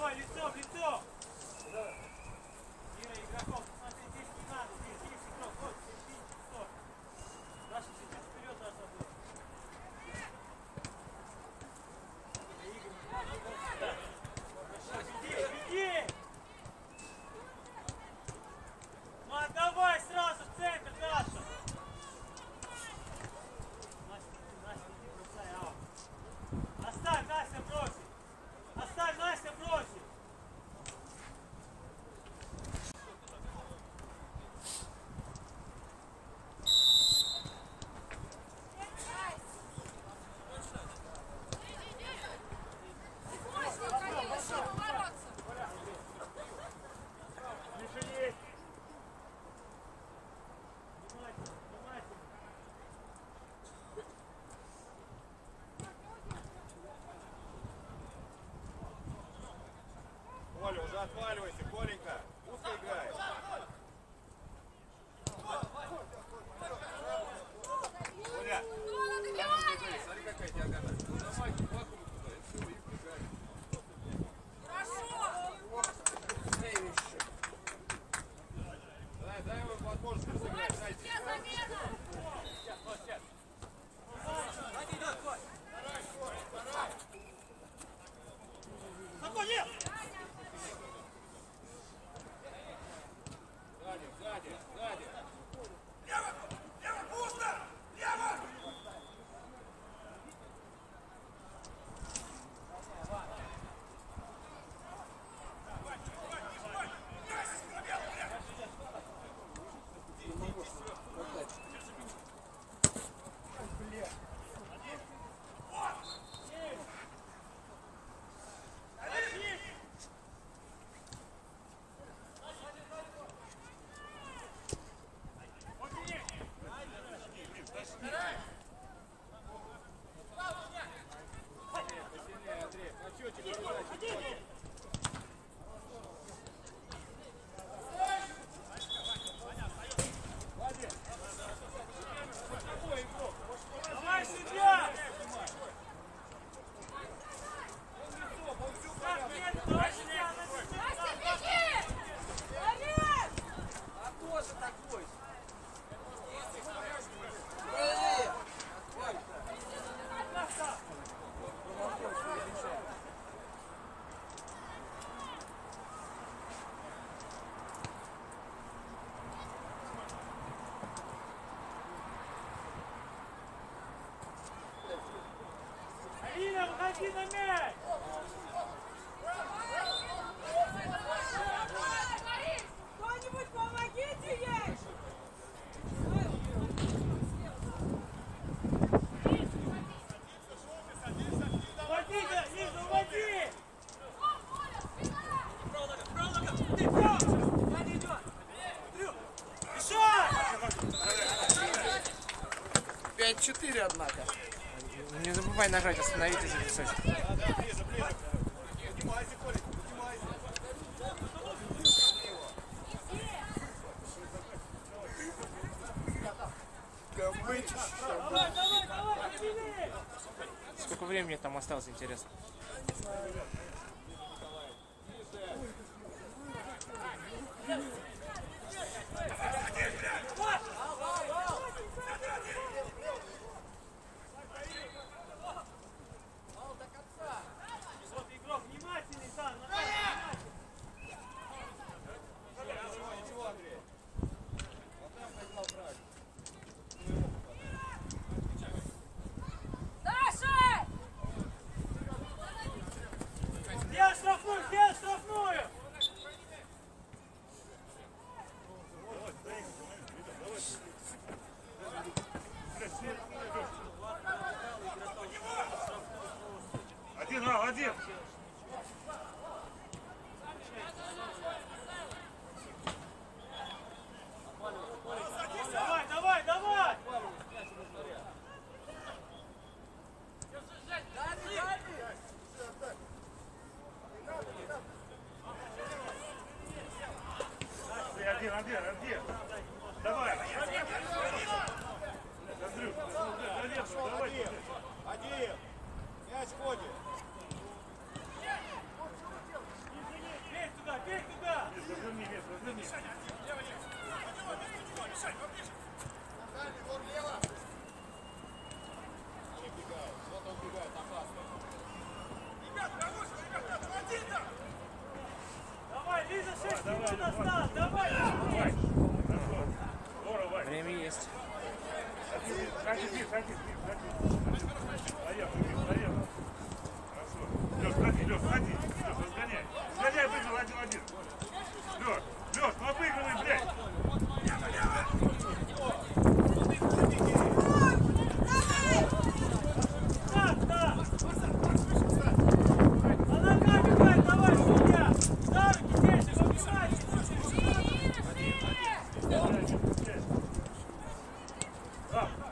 Давай, лицо в лицо! Коля, уже отваливайся, Коленька. Пусто играешь. Выходи на мяч! Кто-нибудь помогите ей! Пять-четыре, однако давай нажать, остановить эти песочки. Сколько времени там осталось, интересно? Nanti. Up.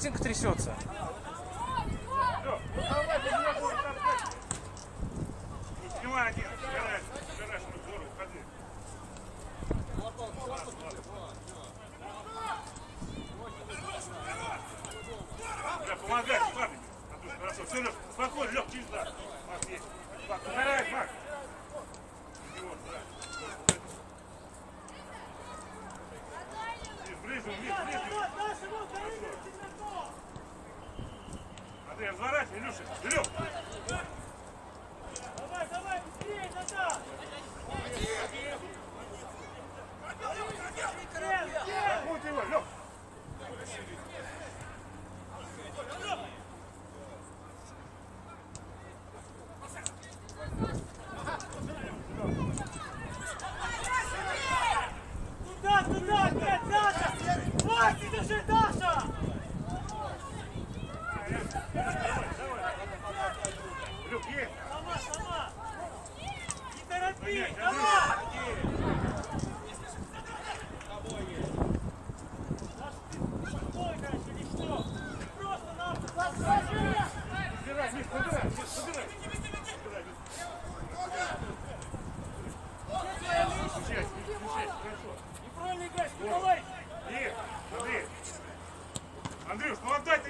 картинка трясется. Андрюш, ну отдай ты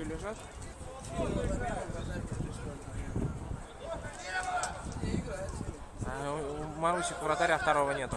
тебе лежат. А, у Марусик вратаря второго нету.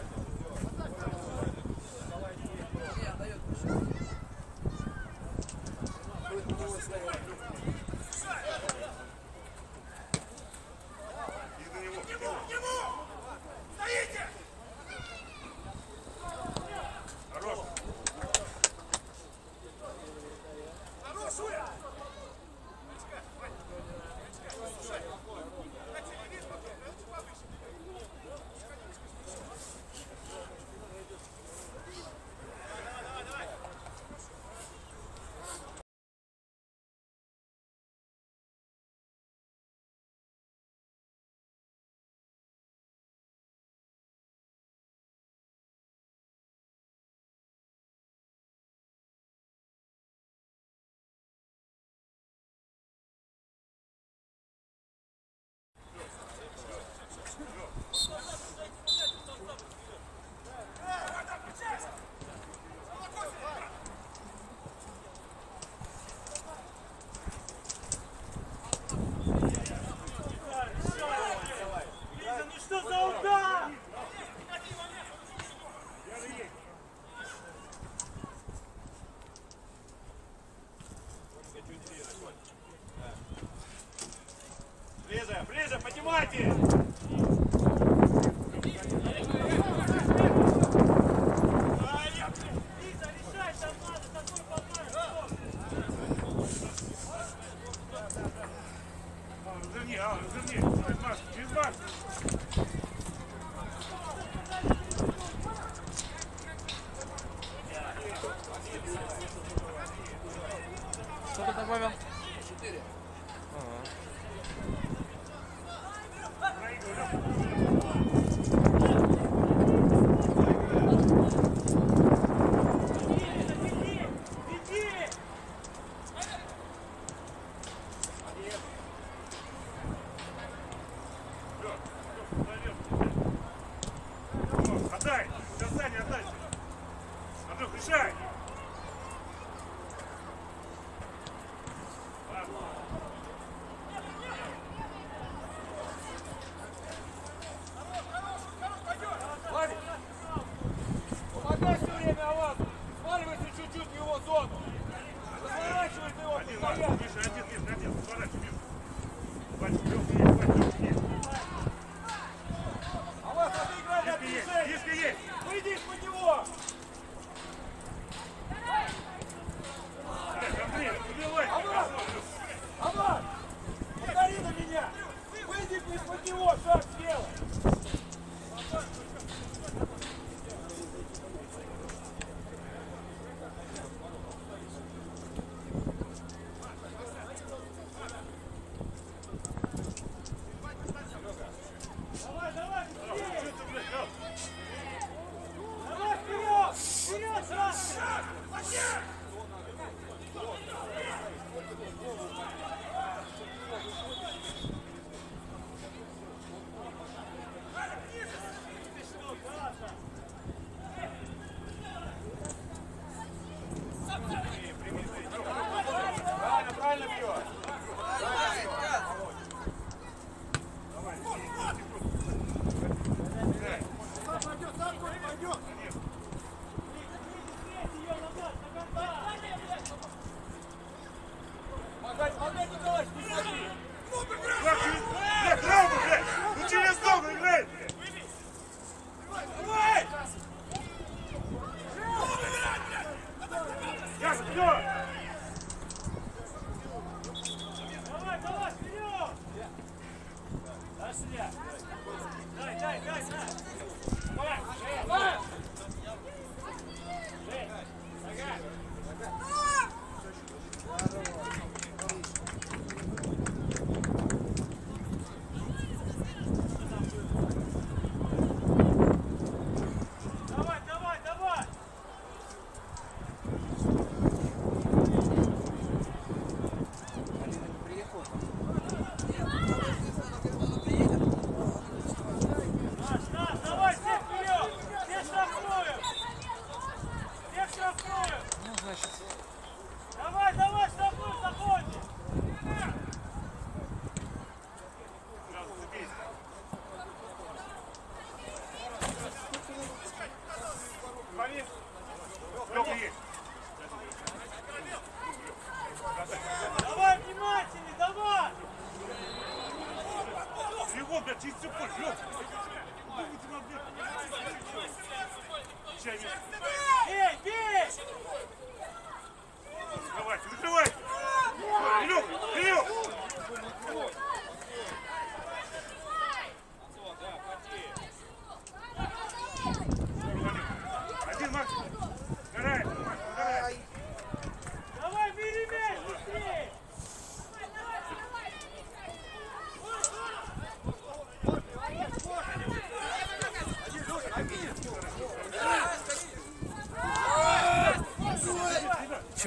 Миша, один, Миша, один, поворачивай.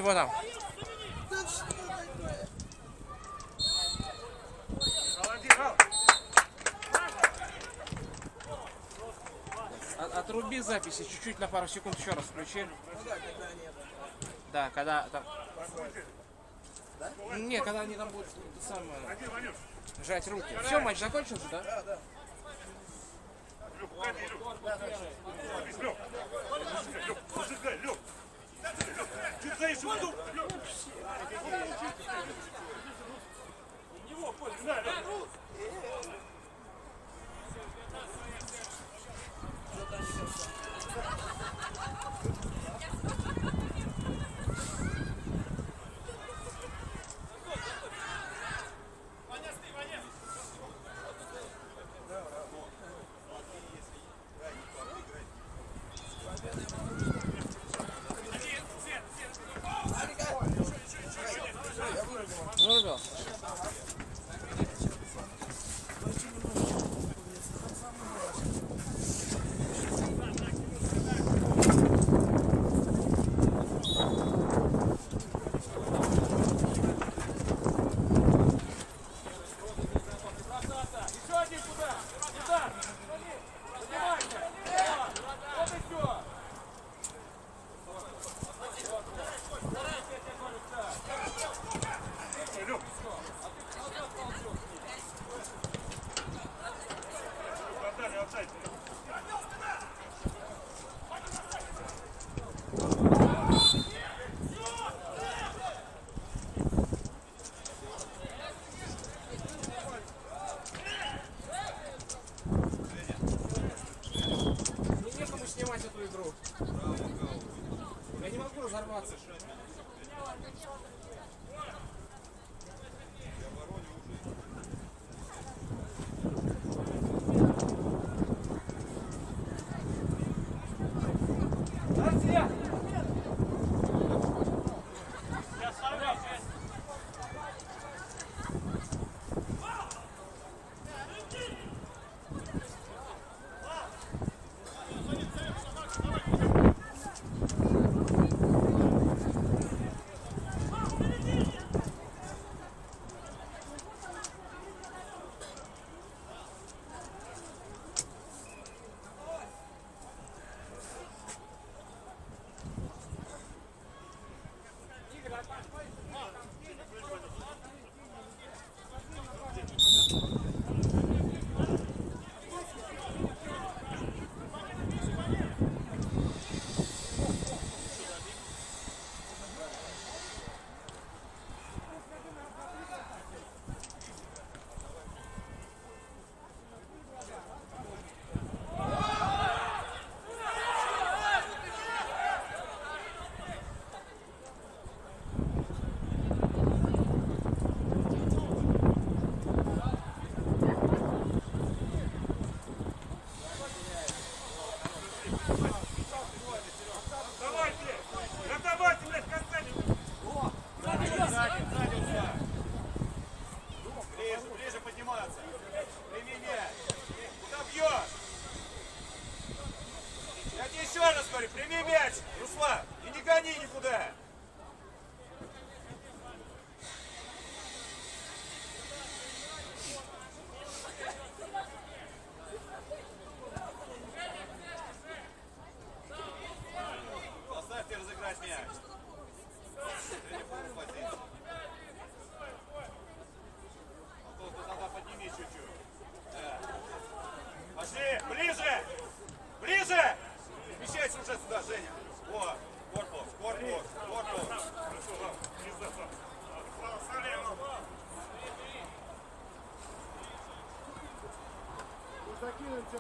его там. Отруби записи, чуть-чуть на пару секунд еще раз включи. Да, когда там... Да? Нет, когда они там будут самое, жать руки. Все, матч закончился, да? Да, да.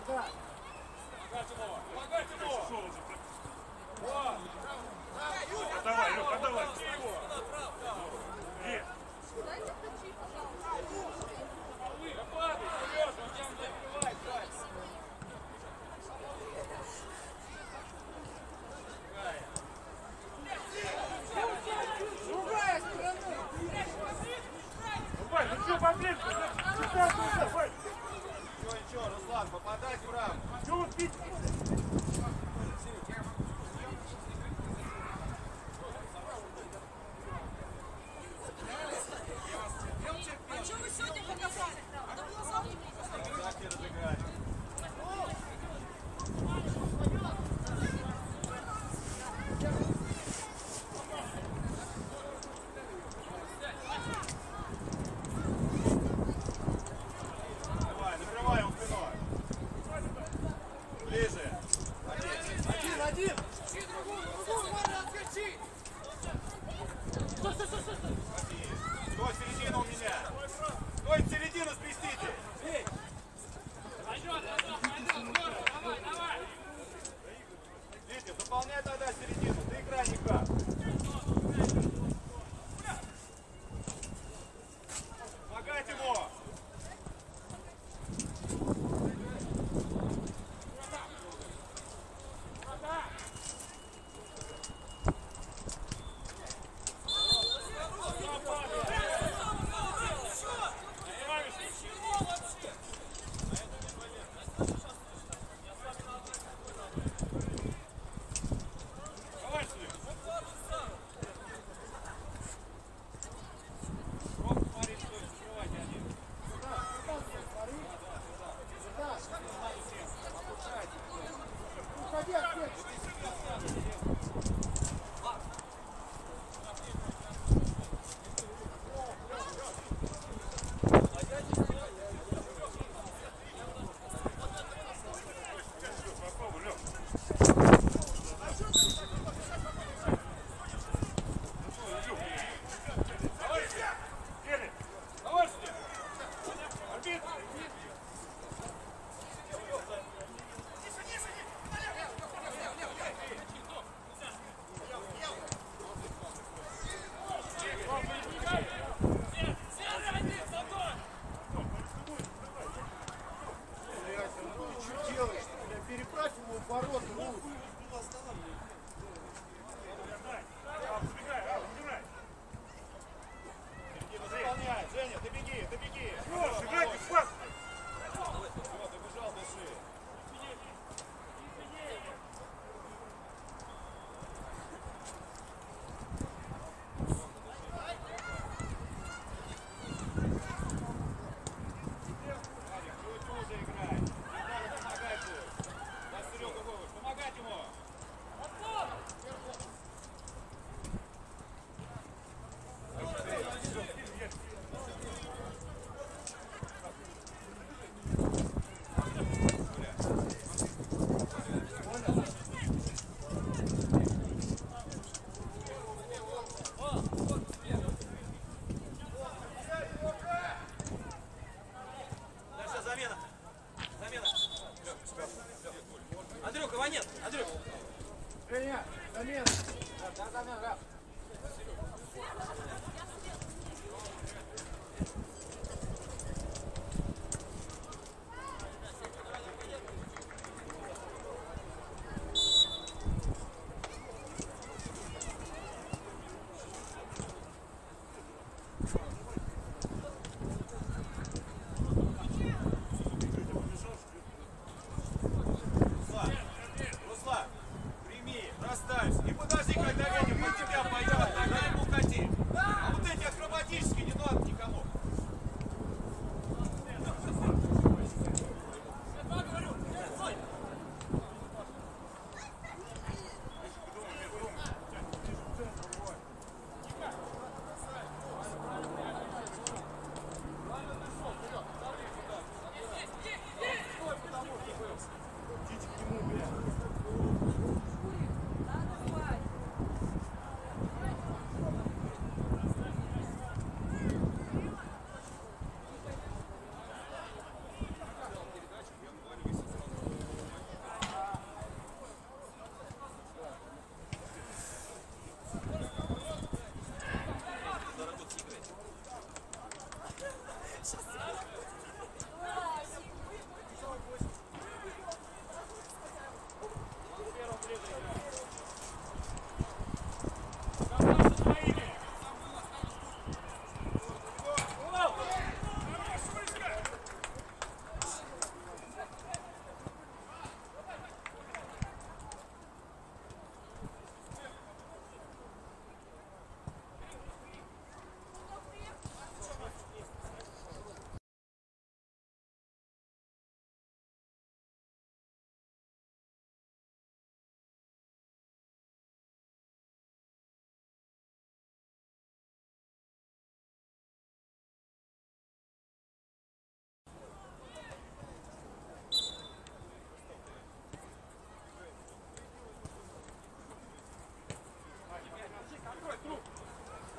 Attack! Attack!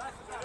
Let's go.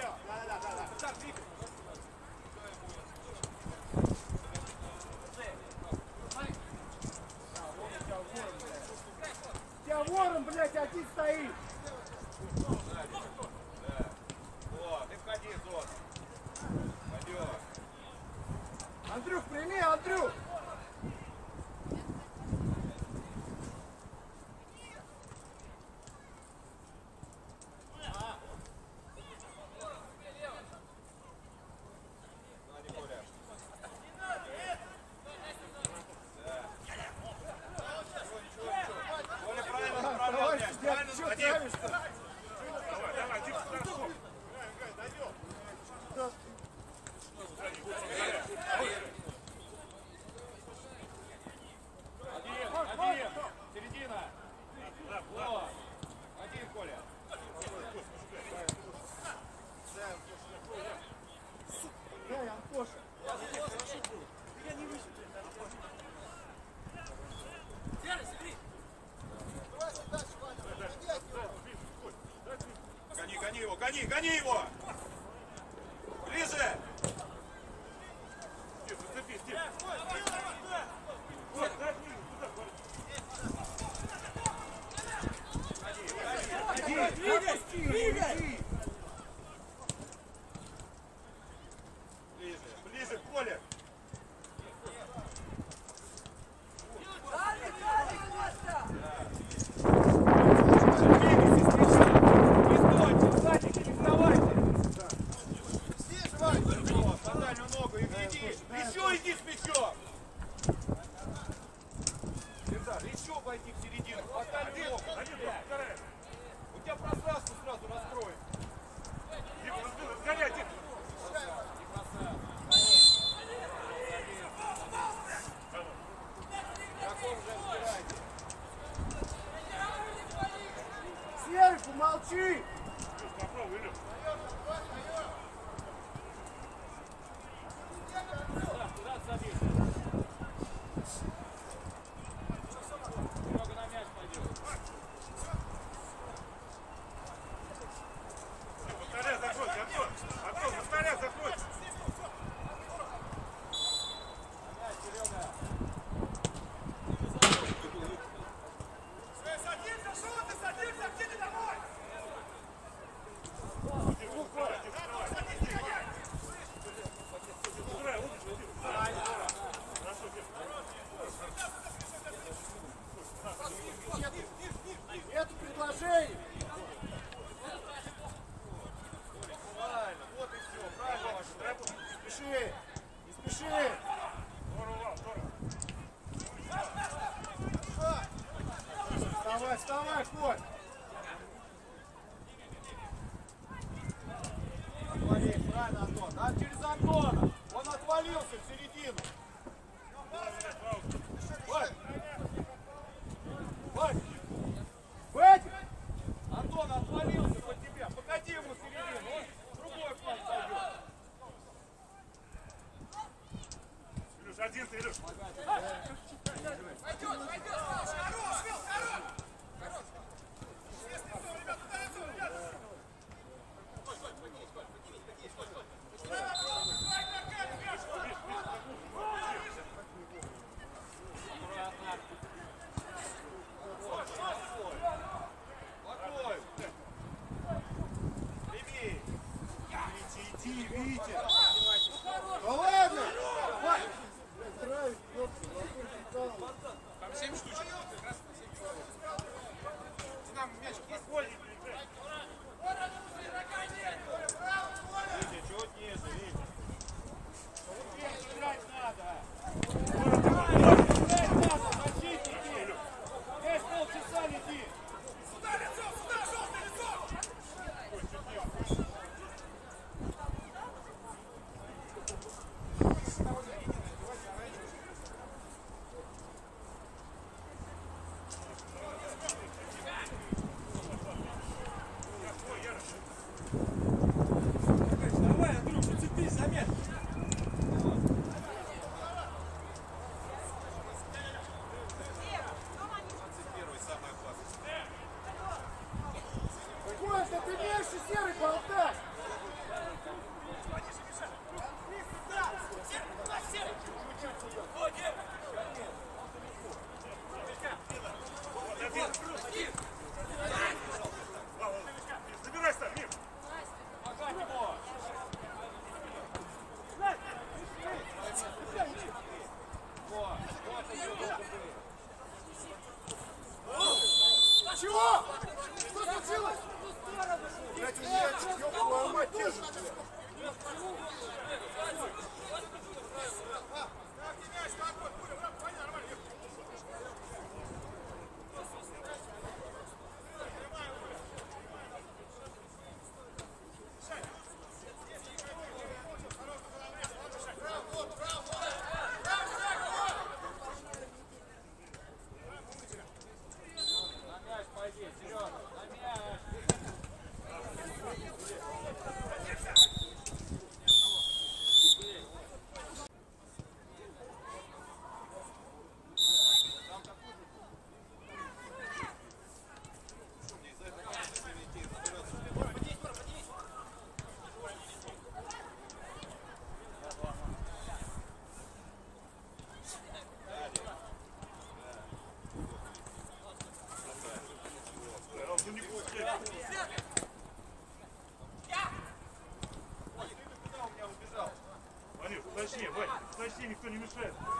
Вставай, входь! Витя, Trzy.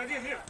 Go, here.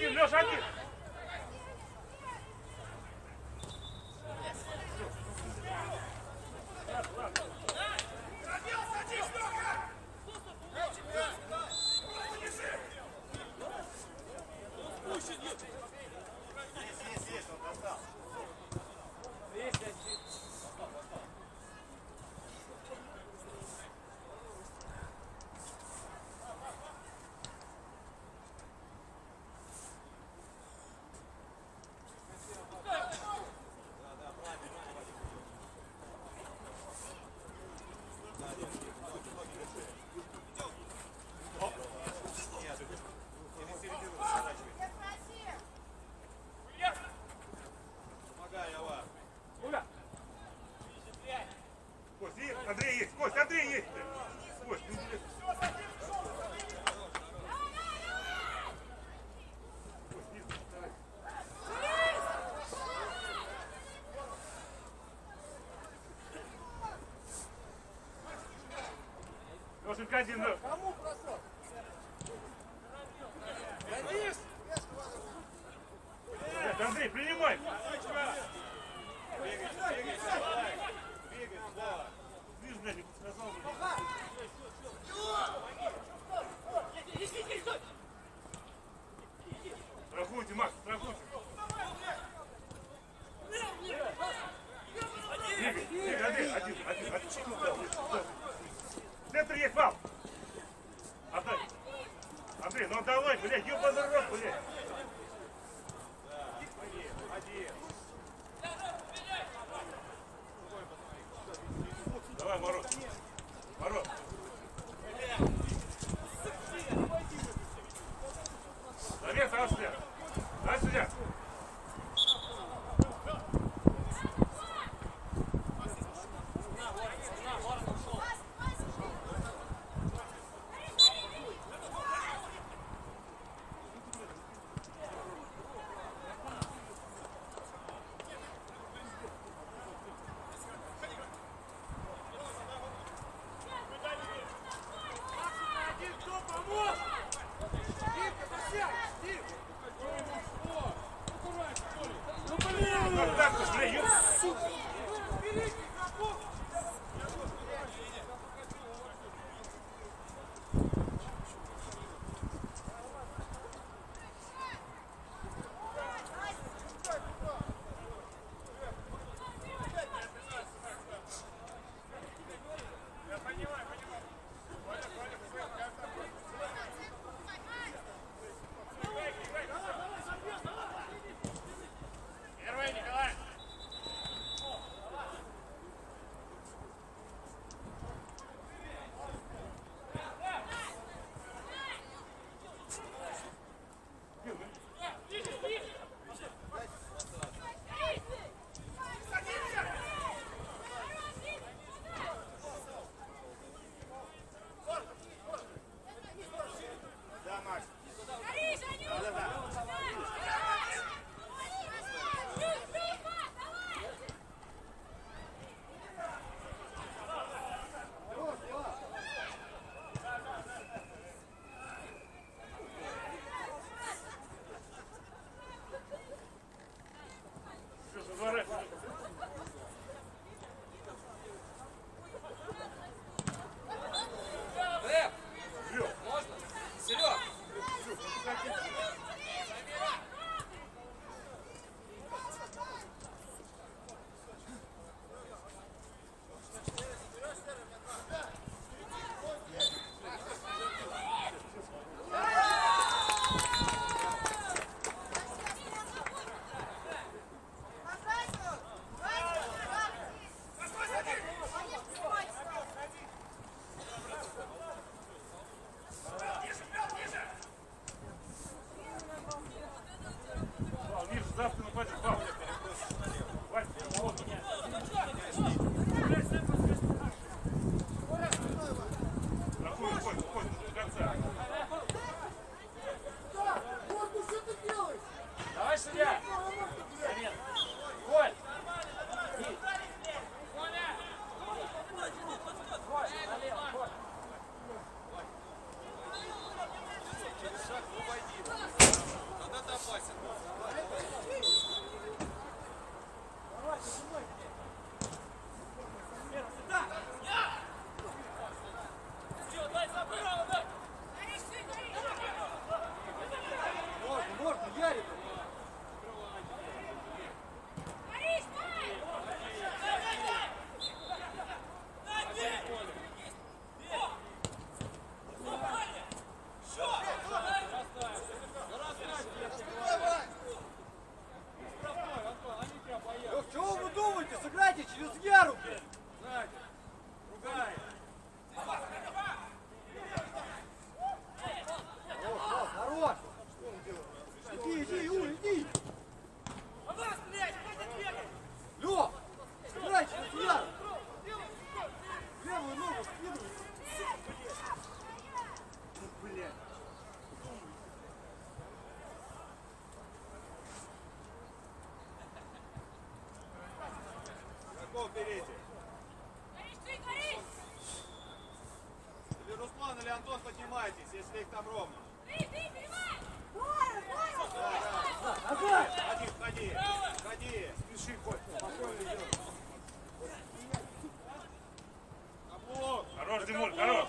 Один, Леша, один. Лешенька один. Кому бросок? Андрей, принимай. батон поднимайтесь, если их там ровно. Ходи, входи, входи. Спеши, Кость, спокойно идем. Хорош, Димуль, хорош.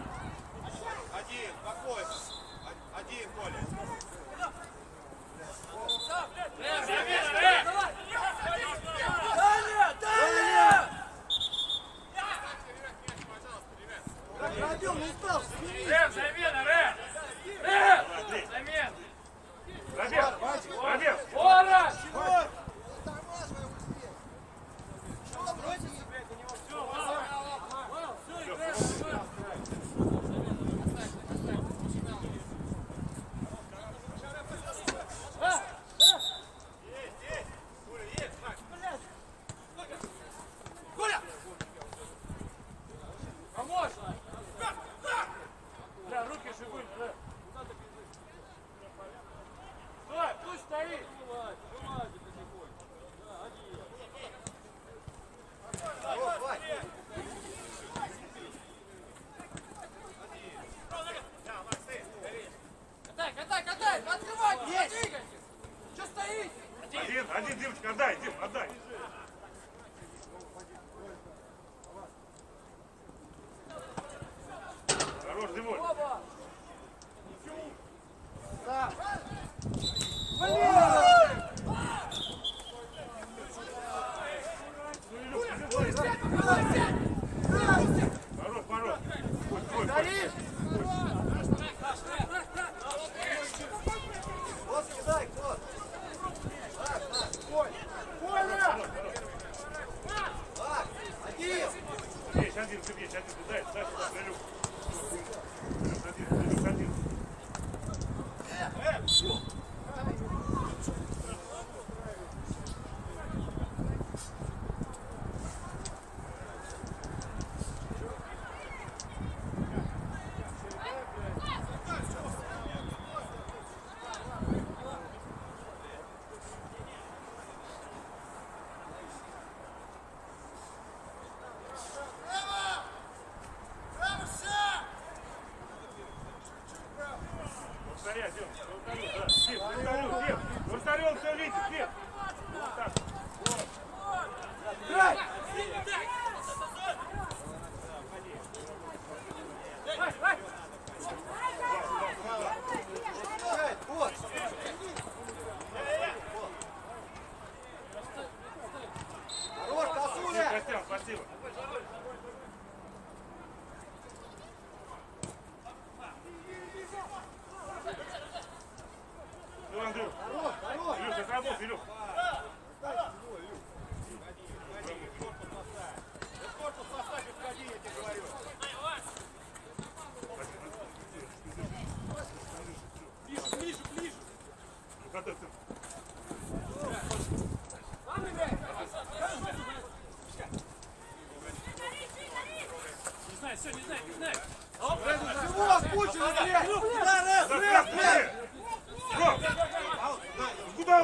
Один, спокойно. Один, Коля. Блядь,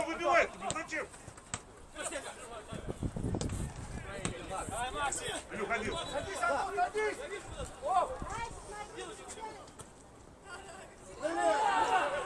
выбивает? Зачем? Илюх, один. Садись, Антон, садись! Оп! Вальчик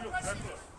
Серег, хорошо.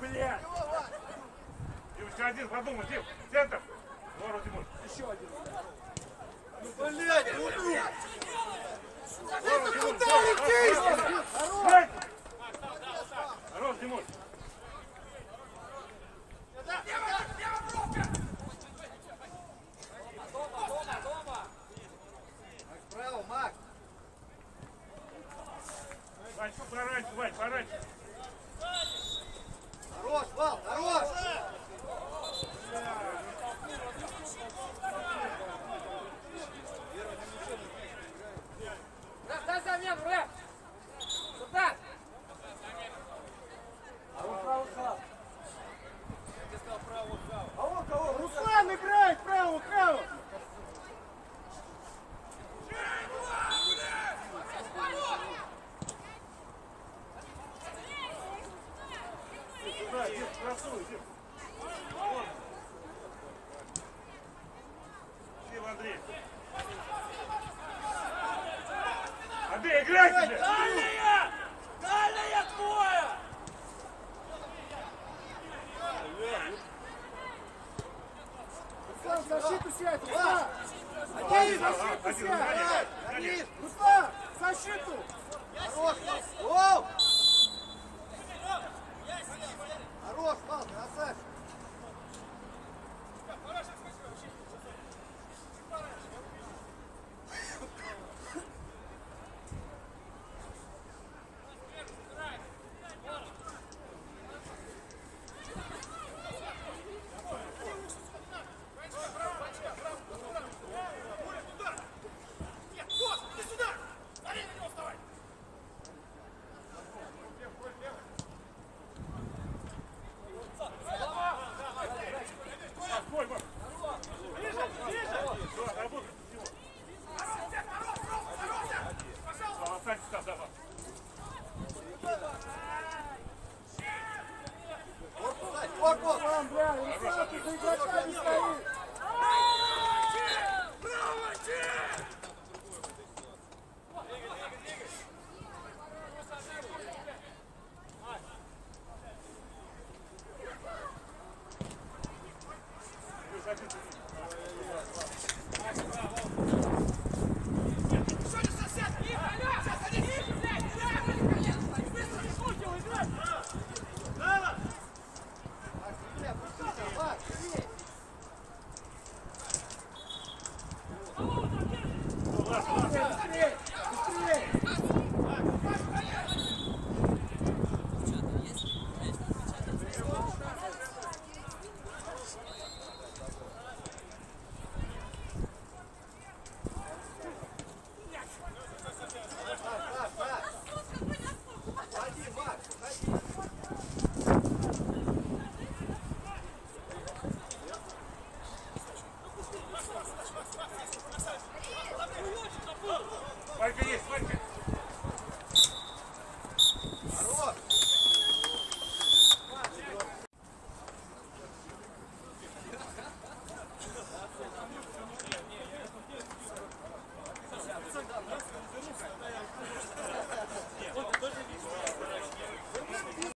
Блядь! Девочка, один, подумай, Дим. Андрей,